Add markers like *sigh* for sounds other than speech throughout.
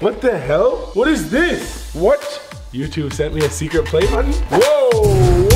What the hell? What is this? What? YouTube sent me a secret play button? Whoa.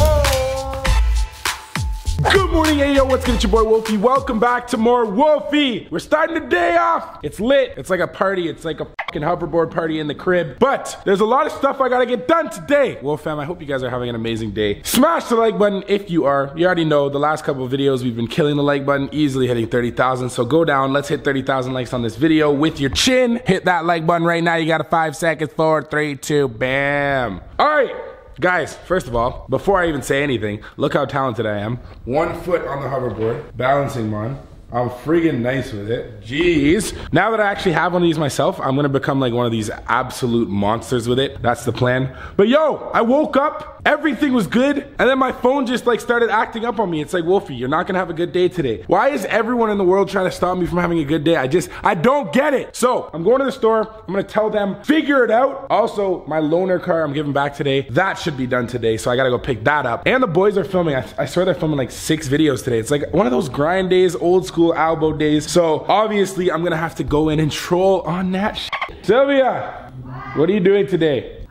Good morning, hey yo, what's good? It's your boy Wolfie. Welcome back to more Wolfie. We're starting the day off. It's lit. It's like a party. It's like a fucking hoverboard party in the crib. But there's a lot of stuff I gotta get done today. Wolf fam, I hope you guys are having an amazing day. Smash the like button if you are. You already know the last couple of videos we've been killing the like button, easily hitting 30,000. So go down, let's hit 30,000 likes on this video with your chin. Hit that like button right now. You got a five seconds, four, three, two, bam. All right. Guys, first of all, before I even say anything, look how talented I am. One foot on the hoverboard, balancing one. I'm friggin' nice with it. Jeez. Now that I actually have one of these myself, I'm gonna become like one of these absolute monsters with it. That's the plan. But yo, I woke up, everything was good, and then my phone just like started acting up on me. It's like, Wolfie, you're not gonna have a good day today. Why is everyone in the world trying to stop me from having a good day? I just, I don't get it. So I'm going to the store. I'm gonna tell them, figure it out. Also, my loaner car I'm giving back today, that should be done today. So I gotta go pick that up. And the boys are filming. I, I swear they're filming like six videos today. It's like one of those grind days, old school Albo days. So obviously I'm gonna have to go in and troll on that *laughs* shit. Sylvia, what are you doing today?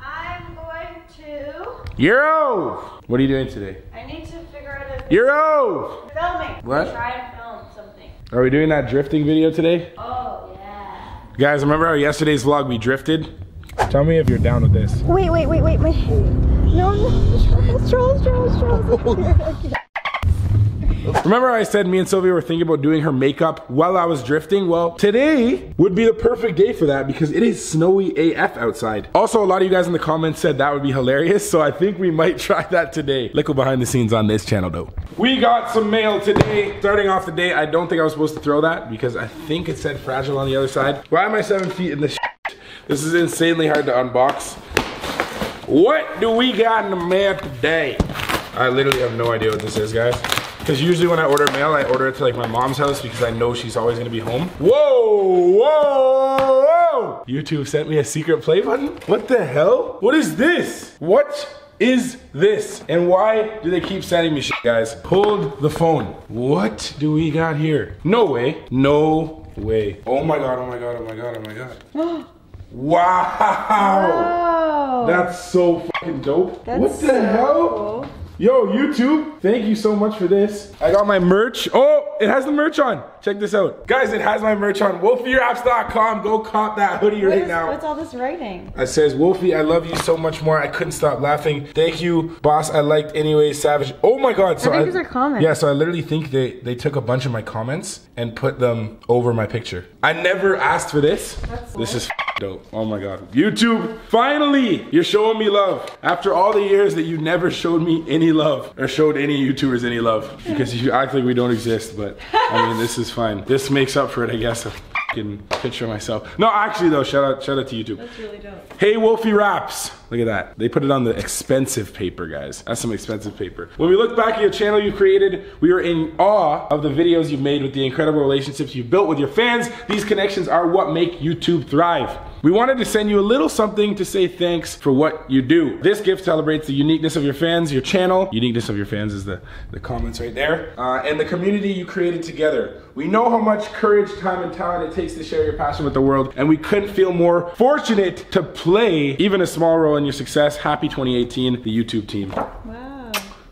I'm going to. Euro! What are you doing today? I need to figure out a Euro! filming. What? Try and film something. Are we doing that drifting video today? Oh yeah. Guys, remember how yesterday's vlog we drifted? Tell me if you're down with this. Wait, wait, wait, wait, wait. No, no. Trolls, trolls, trolls, trolls. *laughs* *laughs* Remember I said me and Sylvia were thinking about doing her makeup while I was drifting? Well, today would be the perfect day for that because it is snowy AF outside. Also, a lot of you guys in the comments said that would be hilarious, so I think we might *laughs* try that today. Look behind the scenes on this channel though. We got some mail today. Starting off the day, I don't think I was supposed to throw that because I think it said fragile on the other side. Why am I seven feet in this? This is insanely hard to unbox. What do we got in the mail today? I literally have no idea what this is, guys. Because usually when I order mail, I order it to like my mom's house because I know she's always gonna be home. Whoa, whoa, whoa! YouTube sent me a secret play button? What the hell? What is this? What is this? And why do they keep sending me shit, guys? Hold the phone. What do we got here? No way. No way. Oh my god, oh my god, oh my god, oh my god. *gasps* wow! Oh. That's so fucking dope. That's what the so hell? cool. Yo, YouTube, thank you so much for this. I got my merch. Oh, it has the merch on. Check this out. Guys, it has my merch on. WolfieRaps.com. Go cop that hoodie What right is- now. What's all this writing? It says, Wolfie, I love you so much more. I couldn't stop laughing. Thank you, boss. I liked anyway, savage. Oh my god. So I think these are comments. Yeah, so I literally think they, they took a bunch of my comments and put them over my picture. I never asked for this. this is dope. Oh my god. YouTube, finally, you're showing me love. After all the years that you never showed me any love or showed any YouTubers any love because you act like we don't exist, but I mean, this is fine. This makes up for it, I guess. A fucking picture of myself. No, actually though, shout out, shout out to YouTube. That's really dope. Hey Wolfie Raps. Look at that. They put it on the expensive paper, guys. That's some expensive paper. When we look back at your channel you created, we are in awe of the videos you've made with the incredible relationships you've built with your fans. These connections are what make YouTube thrive. We wanted to send you a little something to say thanks for what you do. This gift celebrates the uniqueness of your fans, your channel. Uniqueness of your fans is the, the comments right there. Uh, and the community you created together. We know how much courage, time, and talent it takes to share your passion with the world, and we couldn't feel more fortunate to play even a small role in your success. Happy 2018, the YouTube team. Wow.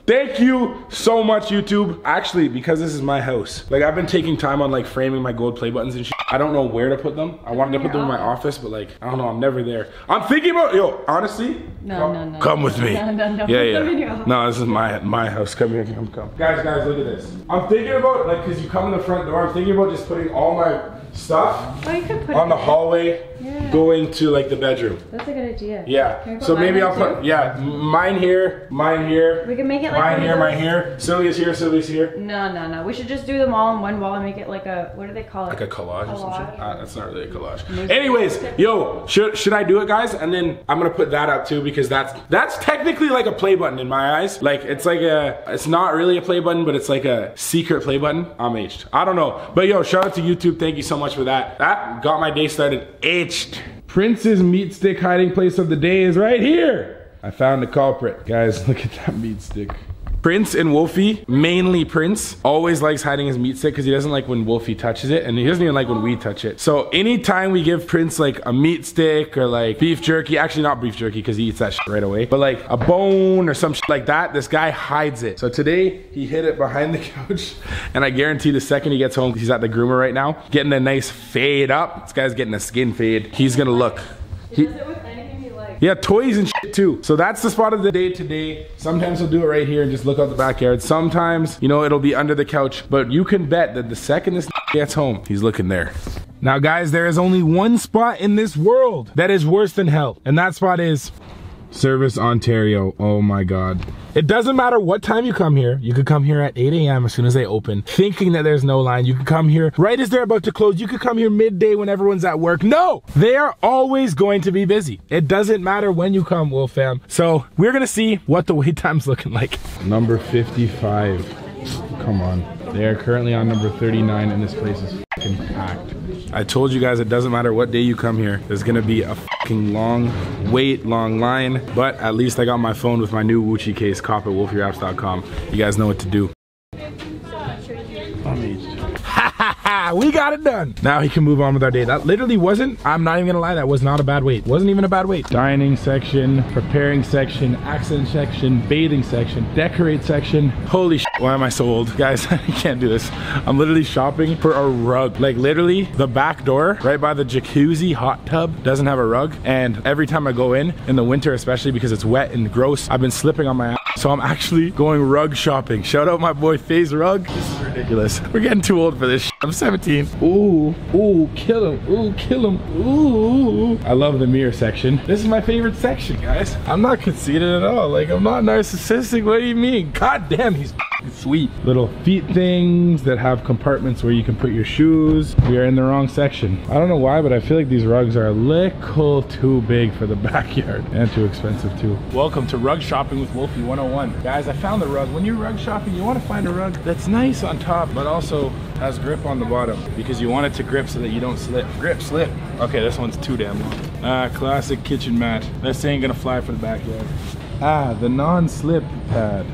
Thank you so much, YouTube. Actually, because this is my house, like I've been taking time on like framing my gold play buttons and shit. I don't know where to put them. I wanted to put them in my office, but like I don't know. I'm never there. I'm thinking about yo. Honestly, No, come, no, no. come with me. *laughs* No, no, no. Yeah, yeah. them in your house. No, this is my my house. Come here, come, come. Guys, guys, look at this. I'm thinking about like because you come in the front door. I'm thinking about just putting all my stuff Oh, you could put on the hallway, Yeah. going to like the bedroom. That's a good idea. Yeah. So maybe I'll put too? yeah, mine here, mine here. We can make it like mine here, mine here. Sylvia's here, Sylvia's here. No, no, no. We should just do them all in one wall and make it like a what do they call it? Like a collage, or some shit. Collage. Ah, that's not really a collage. Maybe. Anyways, yo, should should I do it, guys? And then I'm gonna put that up too because that's that's technically like a play button in my eyes. Like it's like a, it's not really a play button, but it's like a secret play button. I'm aged. I don't know, but yo, shout out to YouTube. Thank you so much for that. That got my day started. itched. Prince's meat stick hiding place of the day is right here. I found the culprit, guys. *laughs* Look at that meat stick. Prince and Wolfie, mainly Prince, always likes hiding his meat stick because he doesn't like when Wolfie touches it, and he doesn't even like when we touch it. So anytime we give Prince like a meat stick or like beef jerky, actually not beef jerky because he eats that shit right away, but like a bone or some shit like that, this guy hides it. So today he hid it behind the *laughs* couch, and I guarantee the second he gets home, he's at the groomer right now, getting a nice fade up. This guy's getting a skin fade. He's gonna look. He, yeah, toys and shit too. So that's the spot of the day today. Sometimes we'll do it right here and just look out the backyard. Sometimes, you know, it'll be under the couch. But you can bet that the second this *laughs* gets home, he's looking there. Now, guys, there is only one spot in this world that is worse than hell. And that spot is Service Ontario. Oh my God. It doesn't matter what time you come here. You could come here at 8 a.m. as soon as they open, thinking that there's no line. You could come here right as they're about to close. You could come here midday when everyone's at work. No, they are always going to be busy. It doesn't matter when you come, Wolf fam. So we're gonna see what the wait *laughs* time's looking like. Number 55. Come on. They are currently on number 39 and this place is packed. I told you guys it doesn't matter what day you come here. There's gonna be a long wait, long line. But at least I got my phone with my new Wuchi case, cop at wolfieraps.com. You guys know what to do. *laughs* we got it done. Now he can move on with our day. That literally wasn't, I'm not even gonna lie, that was not a bad wait. Wasn't even a bad wait. Dining section, preparing section, accent section, bathing section, decorate section. Holy shit, why am I so old? Guys, *laughs* I can't do this. I'm literally shopping for a rug. Like literally the back door, right by the jacuzzi hot tub, doesn't have a rug. And every time I go in, in the winter especially because it's wet and gross, I've been slipping on my. So I'm actually going rug shopping. Shout out my boy FaZe Rug. This is ridiculous. We're getting too old for this shit. I'm 17. Ooh, ooh, kill him. Ooh, kill him. Ooh. I love the mirror section. This is my favorite section, guys. I'm not conceited at all. Like, I'm not narcissistic. What do you mean? God damn, he's sweet. Little feet things that have compartments where you can put your shoes. We are in the wrong section. I don't know why, but I feel like these rugs are a little too big for the *laughs* backyard and too expensive too. Welcome to Rug Shopping with Wolfie 101. One guys, I found the rug. When you're rug shopping, you want to find a rug that's nice on top, but also has grip on the bottom because you want it to grip so that you don't slip. Grip, slip. Okay, this one's too damn long. Ah, classic kitchen mat. This ain't gonna fly for the backyard. Ah, the non-slip pad.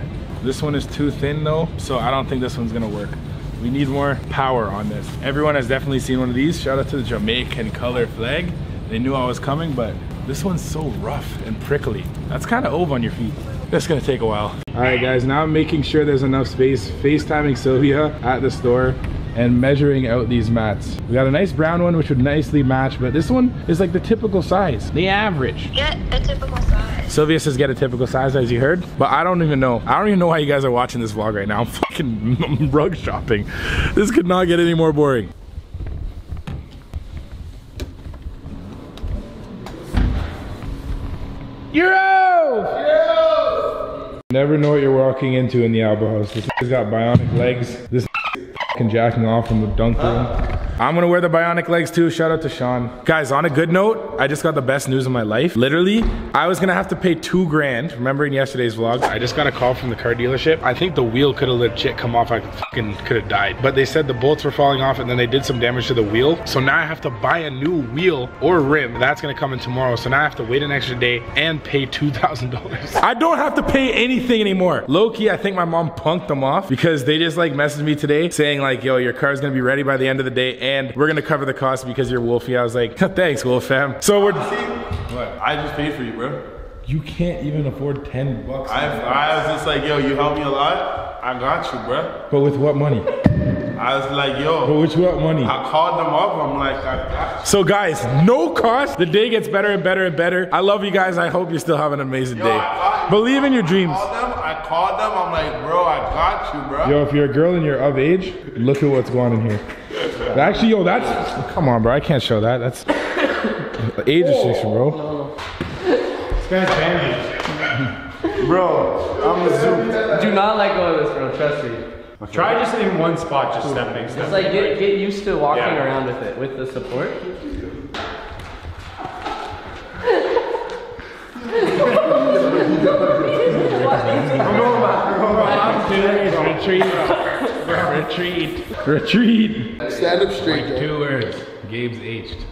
This one is too thin though, so I don't think this one's gonna work. We need more power on this. Everyone has definitely seen one of these. Shout out to the Jamaican color flag. They knew I was coming, but this one's so rough and prickly. That's kind of ove on your feet. That's gonna take a while. All right, guys, now I'm making sure there's enough space, FaceTiming Sylvia at the store and measuring out these mats. We got a nice brown one, which would nicely match, but this one is like the typical size, the average. Get a typical size. Sylvia says get a typical size as you heard, but I don't even know. I don't even know why you guys are watching this vlog right now. I'm *laughs* fucking *laughs* rug shopping. This could not get any more boring. Euro! Never know what you're walking into in the Alba house. This has got bionic legs. This *laughs* fucking jacking off from the dunk room. I'm gonna wear the bionic legs too. Shout out to Sean. Guys, on a good note, I just got the best news of my life. Literally, I was gonna have to pay two grand. Remember in yesterday's vlog, I just got a call from the car dealership. I think the wheel could have legit come off. I fucking could have died. But they said the bolts were falling off and then they did some damage to the wheel. So now I have to buy a new wheel or rim. That's gonna come in tomorrow. So now I have to wait an extra day and pay $2,000. I don't have to pay anything anymore. Low key, I think my mom punked them off because they just like messaged me today saying like, yo, your car's gonna be ready by the end of the day and we're gonna cover the cost because you're Wolfie. I was like, *laughs* thanks, Wolf fam. So we're. What? I just paid for you, bro. You can't even afford 10 bucks. I, I was just like, yo, you helped me a lot. I got you, bro. But with what money? I was like, But yo. with what money? I called them up. I'm like, I got you. So guys, no cost. The day gets better and better and better. I love you guys. I hope you still have an amazing Yo, day. I got- Believe in your dreams. I called them. I called them. I'm like, bro, I got you, bro. Yo, if you're a girl and you're of age, look at what's going on in here. Actually, yo, that's come on, bro. I can't show that. That's *laughs* age restriction, bro. This guy's bandaged. Bro, I'm a zoo. Do not let go of this, bro. Trust me. Try just in one spot, just stepping. It's like get get used to walking Yeah. around with it, with the support. Retreat. Retreat. Retreat. Stand up straight, Two words. Gabe's aged.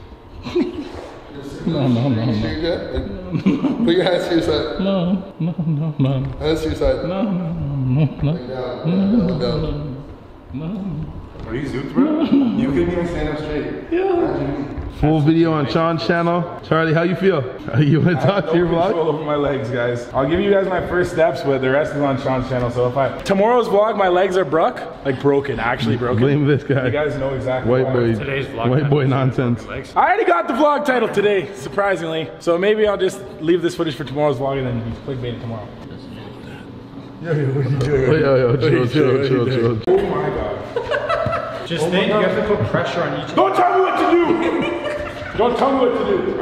*laughs* No, no, no, no. You good? Like, Put your hands to your side. No, no, no, no. Hands to your side. No, no, no, no. Down, down, down. Are you zooped, bro? You couldn't even stand up straight. Full video on Sean's channel. Charlie, how you feel? *laughs* You want to talk to your No vlog? control over my legs, guys. I'll give you guys my first steps, but the rest is on Sean's channel. So if I tomorrow's vlog, my legs are broke, like broken, actually broken. Blame this guy. You guys know exactly. White why. boy. Today's vlog White boy nonsense. I already got the vlog title today, surprisingly. So maybe I'll just leave this footage for tomorrow's vlog and then clickbait it tomorrow. Yo, yo, chill, chill, chill, chill. Oh my god! Just think, you have to put pressure on each. other. Don't tell me what to do. *laughs* Don't tell me what to do. *laughs*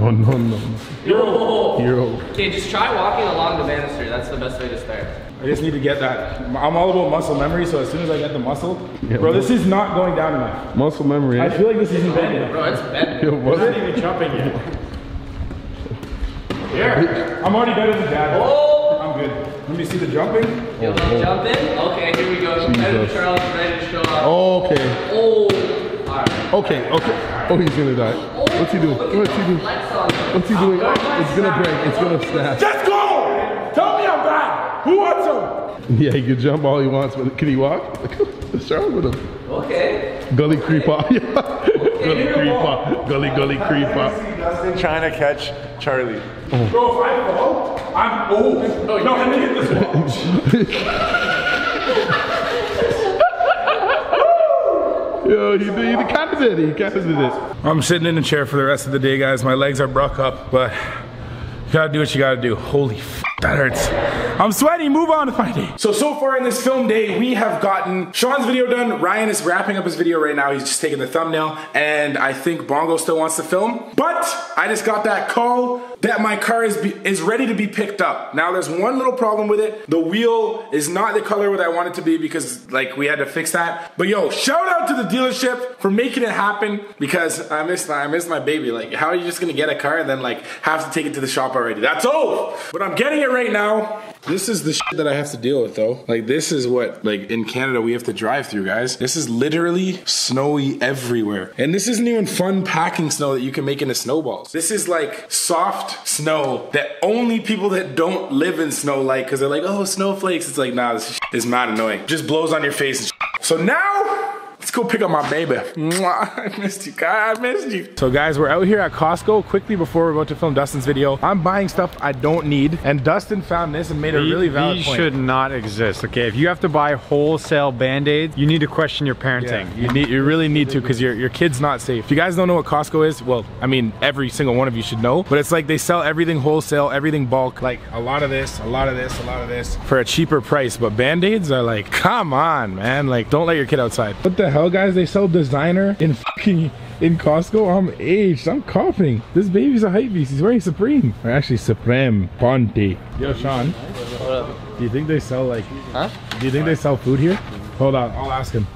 No, no, no. Yo. Hero. Okay, just try walking along the banister. That's the best way to start. I just need to get that. I'm all about muscle memory, so as soon as I get the muscle, Yeah, bro, bro. this is not going down enough. Muscle memory. I eh? feel like this isn't bending. Bro, it's bent. Yo, what? Not even jumping yet. *laughs* Here, I'm already better than dad. Oh! I'm good. Let me see the jumping. You little jump in? Okay, here we go. Jesus. Charles ready to show up. Oh, okay. Oh! Alright. Okay, okay. Oh, he's gonna die. What's he doing? What's he doing? Flex on. What's he doing? It's gonna break. It's gonna snap. Let's go! Tell me I'm bad. Who wants him? Yeah, he can jump all he wants, but can he walk? *laughs* What's wrong with him? Okay. Gully creeper. *laughs* gully creeper. Gully gully creeper. Dustin trying to catch Charlie. Bro, if I fall, I'm old. Oh, no, let me hit this wall. *laughs* Yo, he, he kind of did it. He kind of did it. I'm sitting in a chair for the rest of the day, guys. My legs are broke up, but you gotta do what you gotta do. Holy that hurts. I'm sweaty. Move on to day. So, so far in this film day, we have gotten Sean's video done. Ryan is wrapping up his video right now. He's just taking the thumbnail. And I think Bongo still wants to film. But I just got that call that my car is, be, is ready to be picked up. Now, there's one little problem with it. The wheel is not the color that I want it to be because, like, we had to fix that. But yo, shout out to the dealership for making it happen because I miss my, I miss my baby. Like, how are you just gonna get a car and then like have to take it to the shop already? That's old. But I'm getting it right now. This is the shit that I have to deal with though. Like, this is what like in Canada we have to drive through, guys. This is literally snowy everywhere, and this isn't even fun packing snow that you can make into snowballs. This is like soft snow that only people that don't live in snow like because they're like, oh, snowflakes. It's like, nah, this is mad annoying. Just blows on your face and shit. So now. Let's go pick up my baby. Mwah. *laughs* I missed you, guys. I missed you. So, guys, we're out here at Costco quickly before we're about to film Dustin's video. I'm buying stuff I don't need, and Dustin found this and made a really valid These point. should not exist. Okay, if you have to buy wholesale band-aids, you need to question your parenting. Yeah, you need, you really need to, because your your kid's not safe. If you guys don't know what Costco is, well, I mean, every single one of you should know. But it's like they sell everything wholesale, everything bulk, like a lot of this, a lot of this, a lot of this, for a cheaper price. But band-aids are like, come on, man, like don't let your kid outside. What the hell, guys? They sell designer in fucking in Costco. I'm aged. I'm coughing. This baby's a hype beast. He's wearing Supreme. Or actually Supreme Ponte. Yo, Sean. Do you think they sell like? Huh? Do you think they sell food here? Hold on, I'll ask him.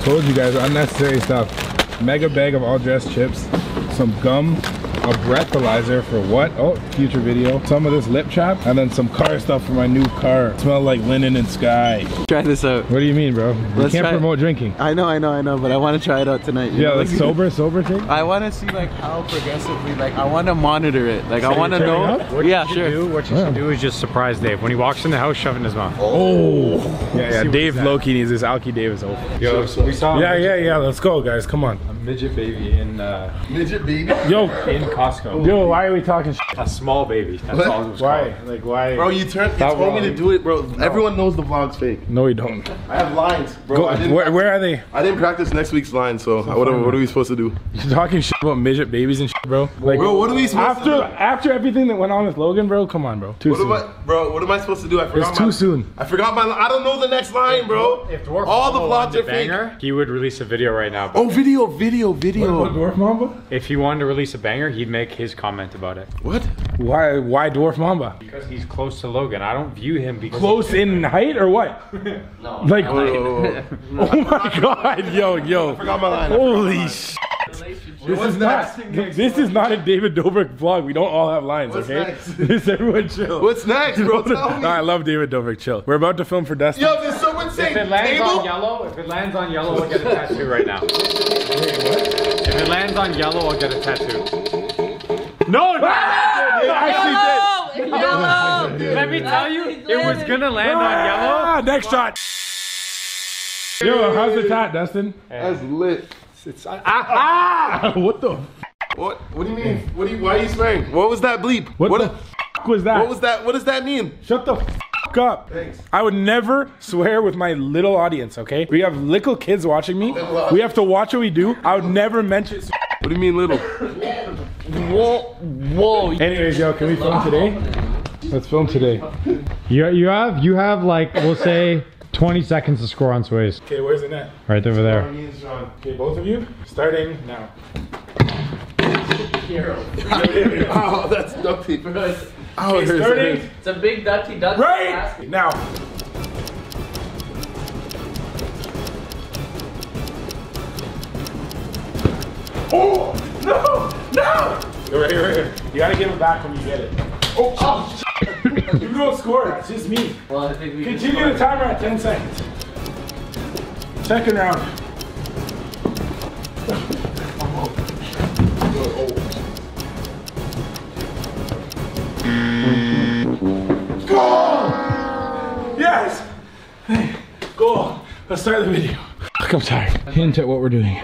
Told you guys, unnecessary stuff. Mega bag of all dressed chips, some gum, a breathalyzer for what? Oh, future video. Some of this lip chap, and then some car stuff for my new car. Smell like linen and sky. Try this out. What do you mean, bro? You Let's can't try it. promote drinking. I know, I know, I know, but I want to try it out tonight. you Yeah, know, like *laughs* sober, sober thing. I want to see like how progressively, like I want to monitor it. Like I want to know. up? What Yeah, you should sure. do, what you should do is just surprise Dave. When he walks in the house, shove it in his mouth. Oh, yeah, yeah. See what Dave. Loki needs this Alki Davis over. Yo, we saw Yeah, yeah, yeah. Let's go, guys. Come on. A midget baby in uh, Midget baby. Yo, in Costco. yo, why are we talking? Shit? A small baby. That's What? all it was Why? called. Like, why? Bro, you turned. You Not told me wrong. to do it, bro. Everyone knows the vlog's fake. No, you don't. I have lines, bro. Go, I, didn't, where, where are they? I didn't practice next week's lines, so what, are, what are we supposed to do? You're talking shit about midget babies and shit, bro. Like, Bro, what are we supposed after to do? after everything that went on with Logan, bro? Come on, bro. Too What soon. am I, bro? What am I supposed to do? I forgot It's my, too soon. I forgot my. li- I don't know the next line, bro. If Dwarf All the Mamba vlogs are fake. he would release a video right now. But Oh, video video, video, video. Dwarf Mamba? if he wanted to release a banger, he'd make his comment about it. What? Why? Why Dwarf Mamba? Because he's close to Logan. I don't view him because Close in height or what? *laughs* No. Like, Oh, *laughs* oh my god, yo, yo. forgot my line. I Holy sh! This is not. This is not a David Dobrik vlog. We don't all have lines, What's okay? next? *laughs* Just everyone chill. What's next, bro? *laughs* Tell No, I love David Dobrik. Chill. We're about to film for Dustin. Yo, did someone say If it lands table? on yellow, if it lands on yellow, I'll get a tattoo right now. If it it lands on yellow, I'll get a tattoo. No, no, I actually did. Yellow. *laughs* let me tell you, it was gonna land on yellow. Ah, next shot. Yo, how's the tat, Dustin? That's lit. It's ah, ah! *laughs* what the? What? What do you mean? What do you? Why are you swearing? What was that bleep? What, What? the f- was that? what was that? What does that mean? Shut the f- up. Thanks. I would never swear with my little audience, okay? We have little kids watching me. We have to watch what we do. I would never mention. What do you mean, little? Whoa, whoa. Anyways, yo, can we film today? Let's film today. You you have you have like we'll say 20 seconds to score on Sways. Okay, where's the net? Right over there. Me and Sean. Okay, both of you, starting now. *laughs* Oh, that's duct tape. Oh, Okay, here's starting it. It's a big dutty dutty. right now. Oh no, no! Right here, right here. You gotta give it back when you get it. Oh, oh shit. You don't score. It's just me. Well, I think we can Continue the timer at 10 seconds. Second round. Goal! Yes! Hey, goal. Let's start the video. Fuck, I'm tired. Hint at what we're doing.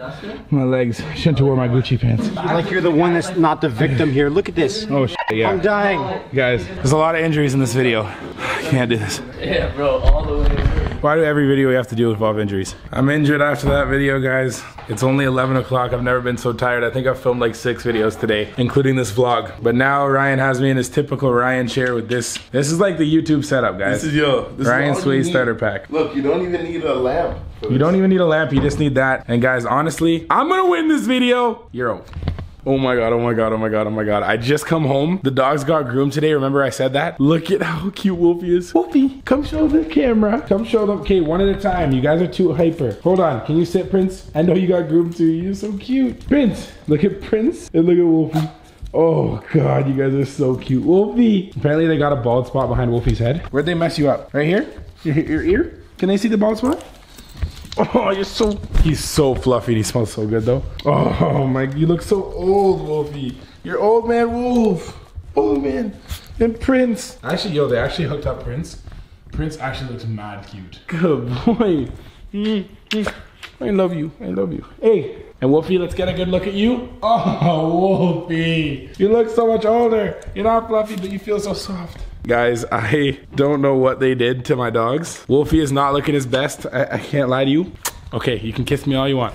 *laughs* My legs. Shouldn't have wore my Gucci pants. Like you're the one that's not the victim here. Look at this. Oh shit, yeah. I'm dying. Guys, there's a lot of injuries in this video. I *laughs* can't do this. Yeah, bro, all the way. Why do every video we have to deal involve injuries? I'm injured after that video, guys. It's only 11 o'clock. I've never been so tired. I think I've filmed like six videos today, including this vlog. But now Ryan has me in his typical Ryan chair with this. This is like the YouTube setup, guys. This is yo. This Ryan is Sway starter pack. Look, you don't even need a lamp. You don't even need a lamp, you just need that. And guys, honestly, I'm gonna win this video. You're over. Oh my god, oh my god, oh my god, oh my god. I just come home. The dogs got groomed today. Remember I said that? Look at how cute Wolfie is. Wolfie, come show the camera. Come show them. Okay, one at a time. You guys are too hyper. Hold on. Can you sit, Prince? I know you got groomed too. You're so cute. Prince, look at Prince and look at Wolfie. Oh god, you guys are so cute. Wolfie. Apparently they got a bald spot behind Wolfie's head. Where'd they mess you up? Right here? *laughs* Your ear? Can they see the bald spot? Oh, you're so. He's so fluffy. and He smells so good though. Oh my, you look so old, Wolfie. You're old man Wolf. Old man. And Prince. Actually, yo, they actually hooked up Prince. Prince actually looks mad cute. Good boy. Mm, mm. I love you. I love you. Hey. And Wolfie, let's get a good look at you. Oh, *laughs* Wolfie. You look so much older. You're not fluffy, but you feel so soft. Guys, I don't know what they did to my dogs. Wolfie is not looking his best. I, I can't lie to you. Okay, you can kiss me all you want.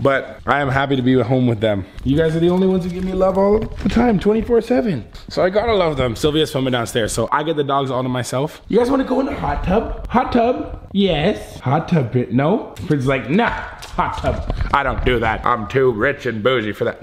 But I am happy to be at home with them. You guys are the only ones who give me love all the time, 24-7. So I gotta love them. Sylvia's filming downstairs, so I get the dogs all to myself. You guys wanna go in the hot tub? Hot tub? Yes. Hot tub, no? Frid's like, nah, hot tub. I don't do that. I'm too rich and bougie for that.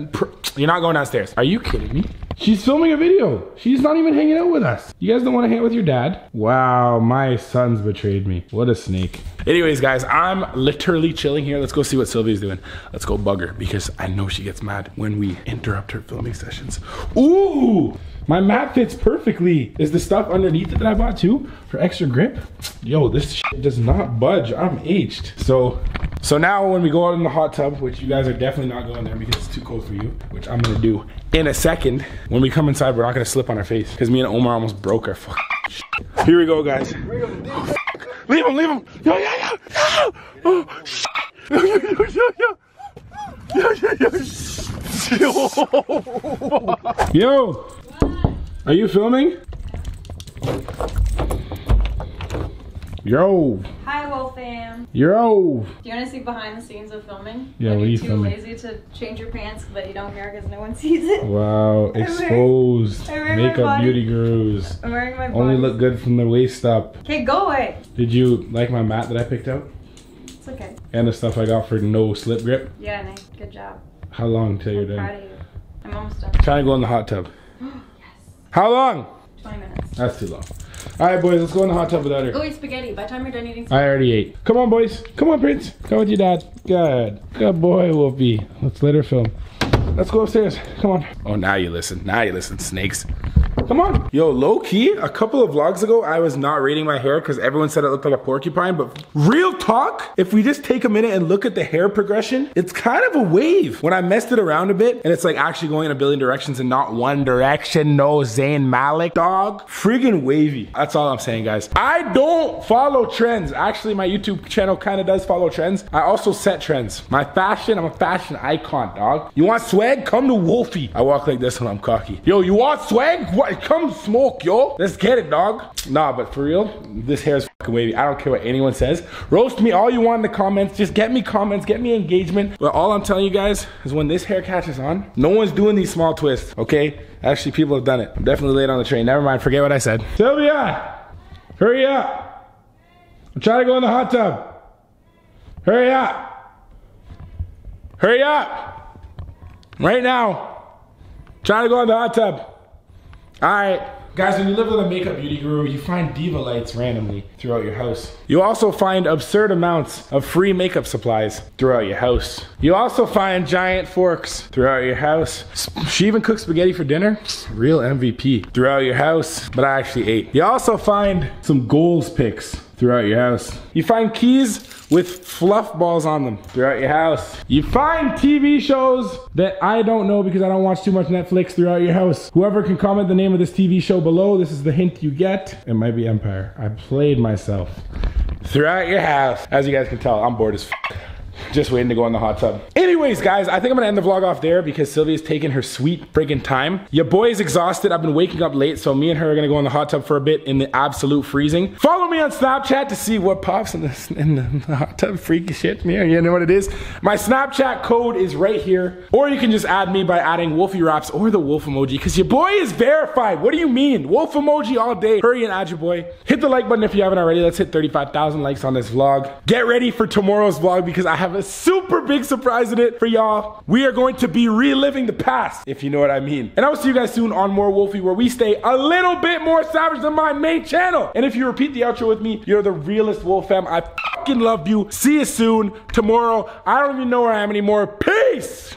You're not going downstairs. Are you kidding me? She's filming a video. She's not even hanging out with us. You guys don't want to hang out with your dad? Wow, my son's betrayed me. What a snake. Anyways, guys, I'm literally chilling here. Let's go see what Sylvia's doing. Let's go bug her because I know she gets mad when we interrupt her filming sessions. Ooh, my mat fits perfectly. Is the stuff underneath it that I bought too for extra grip? Yo, this does not budge. I'm aged. So, so now when we go out in the hot tub, which you guys are definitely not going there because it's too cold for you, which I'm gonna do in a second. When we come inside, we're not gonna slip on our face because me and Omar almost broke our fucking. Here we go, guys. Leave him, leave him. Yo, yo, yo, yo. Oh, shit. Yo, yo, yo, yo, yo. Yo, yo, *laughs* yo. Yo. Are you filming? Yo. Hi, Wolf fam. Yo. Do you want to see behind the scenes of filming? Yeah, what are you're you too filming? lazy to change your pants, but you don't care because no one *laughs* sees it. Wow. Exposed. I'm wearing my Makeup beauty gurus. I'm wearing my Only bodies. look good from the waist up. Okay, go away. Did you like my mat that I picked out? It's okay. And the stuff I got for no slip grip? Yeah, Nick. Good job. How long till you're I'm proud done? I'm almost done. Trying to go in the hot tub. How long? 20 minutes. That's too long. All right, boys, let's go in the hot tub without her. Go eat oh, spaghetti. By the time you're done eating I already ate. Come on, boys. Come on, Prince. Come with your dad. Good. Good boy, Wolfie. Let's let her film. Let's go upstairs. Come on. Oh, now you listen. Now you listen, snakes. Come on. Yo, low key, a couple of vlogs ago, I was not rating my hair because everyone said it looked like a porcupine. But real talk, if we just take a minute and look at the hair progression, it's kind of a wave. When I messed it around a bit and it's like actually going in a billion directions and not one direction, no Zayn Malik, dog. Friggin' wavy. That's all I'm saying, guys. I don't follow trends. Actually, my YouTube channel kind of does follow trends. I also set trends. My fashion, I'm a fashion icon, dog. You want swag? Come to Wolfie. I walk like this when I'm cocky. Yo, you want swag? What? Come smoke, yo. Let's get it, dog. Nah, but for real, this hair is fucking wavy. I don't care what anyone says. Roast me all you want in the comments. Just get me comments, get me engagement. But all I'm telling you guys is when this hair catches on, no one's doing these small twists, okay? Actually, people have done it. I'm definitely late on the train. Never mind, forget what I said. Sylvia, hurry up. I'm trying to go in the hot tub. Hurry up. Hurry up. Right now. Trying to go in the hot tub. All right. Guys, when you live with a makeup beauty guru, you find diva lights randomly throughout your house. You also find absurd amounts of free makeup supplies throughout your house. You also find giant forks throughout your house. She even cooks spaghetti for dinner. Real MVP throughout your house, but I actually ate. You also find some goals picks throughout your house. You find keys with fluff balls on them throughout your house. You find TV shows that I don't know because I don't watch too much Netflix throughout your house. Whoever can comment the name of this TV show below, this is the hint you get. It might be Empire. I played myself throughout your house. As you guys can tell, I'm bored as f just waiting to go in the hot tub. Anyways, guys, I think I'm gonna end the vlog off there because Sylvia's taking her sweet friggin' time. Your boy is exhausted. I've been waking up late, so me and her are gonna go in the hot tub for a bit in the absolute freezing. Follow me on Snapchat to see what pops in the, in the hot tub. Freaky shit. Yeah, you know what it is. My Snapchat code is right here, or you can just add me by adding Wolfie Raps or the wolf emoji because your boy is verified. What do you mean? Wolf emoji all day. Hurry and add your boy. Hit the like button if you haven't already. Let's hit 35,000 likes on this vlog. Get ready for tomorrow's vlog because I have a super big surprise in it for y'all. We are going to be reliving the past, if you know what I mean. And I will see you guys soon on More Wolfie, where we stay a little bit more savage than my main channel. And if you repeat the outro with me, you're the realest wolf fam. I fucking love you. See you soon. Tomorrow, I don't even know where I am anymore. Peace!